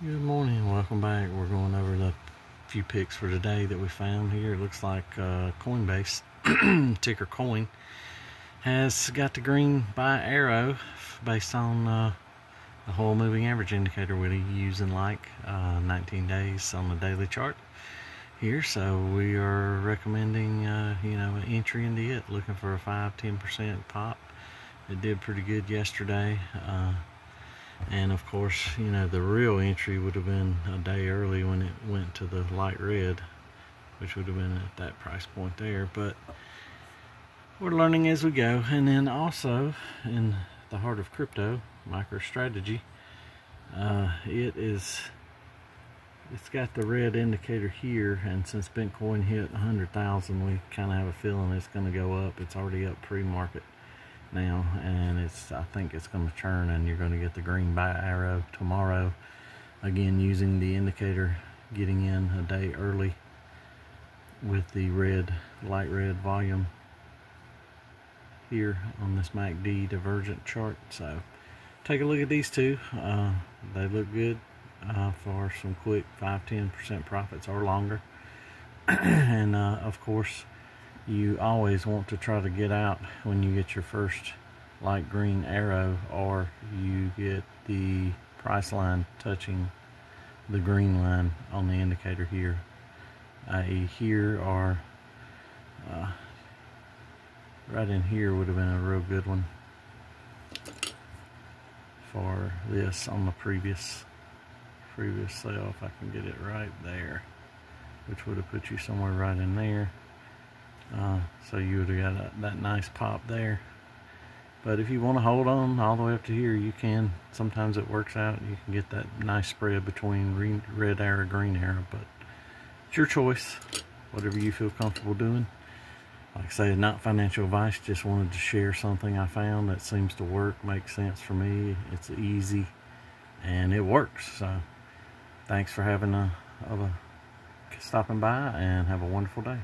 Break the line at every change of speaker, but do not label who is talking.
Good morning, welcome back. We're going over the few picks for today that we found here. It looks like uh, Coinbase, ticker coin, has got the green buy arrow based on uh, the Hull moving average indicator we're using like uh, 19 days on the daily chart here. So we are recommending, uh, you know, an entry into it, looking for a 5-10% pop. It did pretty good yesterday. And of course you know the real entry would have been a day early when it went to the light red which would have been at that price point there. But we're learning as we go. And then also in the heart of crypto MicroStrategy uh, it is it's got the red indicator here. And since Bitcoin hit 100,000 we kind of have a feeling it's going to go up. It's already up pre-market now and it's I think it's going to turn and you're going to get the green buy arrow tomorrow. Again using the indicator getting in a day early with the red light red volume here on this MACD divergent chart. So take a look at these two. Uh, they look good uh, for some quick 5-10% profits or longer. And uh, of course you always want to try to get out when you get your first light green arrow or you get the price line touching the green line on the indicator here i.e. here or uh, right in here would have been a real good one for this on the previous previous sale if I can get it right there which would have put you somewhere right in there uh, so you would have got a, that nice pop there. But if you want to hold on all the way up to here, you can. Sometimes it works out. You can get that nice spread between red arrow, green arrow. But it's your choice. Whatever you feel comfortable doing. Like I say, not financial advice. Just wanted to share something I found that seems to work, makes sense for me. It's easy, and it works. So thanks for having a, a stopping by, and have a wonderful day.